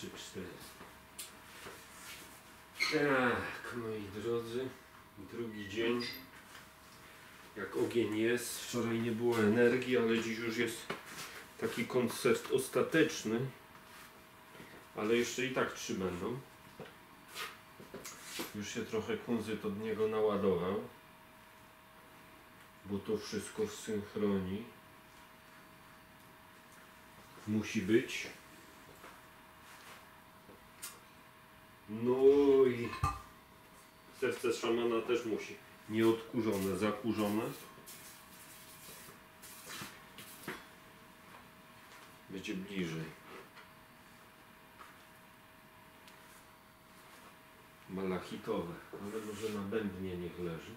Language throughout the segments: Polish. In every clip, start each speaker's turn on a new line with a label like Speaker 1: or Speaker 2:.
Speaker 1: trzy, cztery. Tak, moi drodzy, drugi dzień. Jak ogień jest, wczoraj nie było energii, ale dziś już jest taki koncert ostateczny. Ale jeszcze i tak trzy będą. Już się trochę kunzyt od niego naładował. Bo to wszystko w synchronii. Musi być. No i serce szamana też musi. Nieodkurzone, zakurzone. Będzie bliżej. Malachitowe, ale może na bębnie niech leży.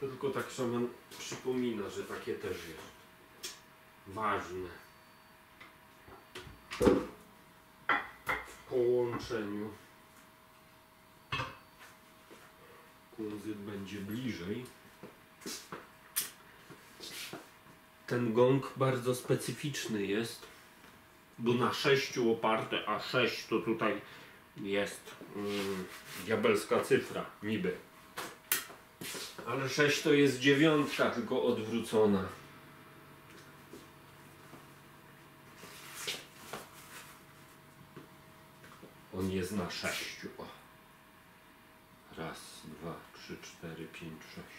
Speaker 1: To tylko tak szaman przypomina, że takie też jest. Ważne. W połączeniu. Kunzyt będzie bliżej. Ten gong bardzo specyficzny jest, bo na sześciu oparte, a sześć to tutaj jest mm, diabelska cyfra, niby. Ale 6 to jest dziewiątka, tylko odwrócona. On jest na 6. O. Raz, dwa, trzy, cztery, pięć, sześć.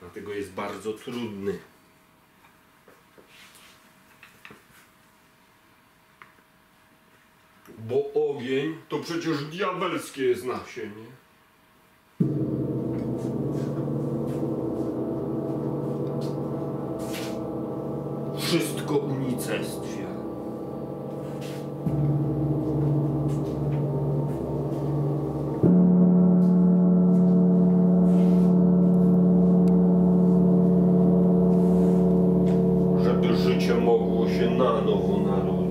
Speaker 1: Dlatego jest bardzo trudny. Bo ogień to przecież diabelskie jest nasienie. Wszystko unicestwia. 那落那落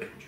Speaker 1: Avengers.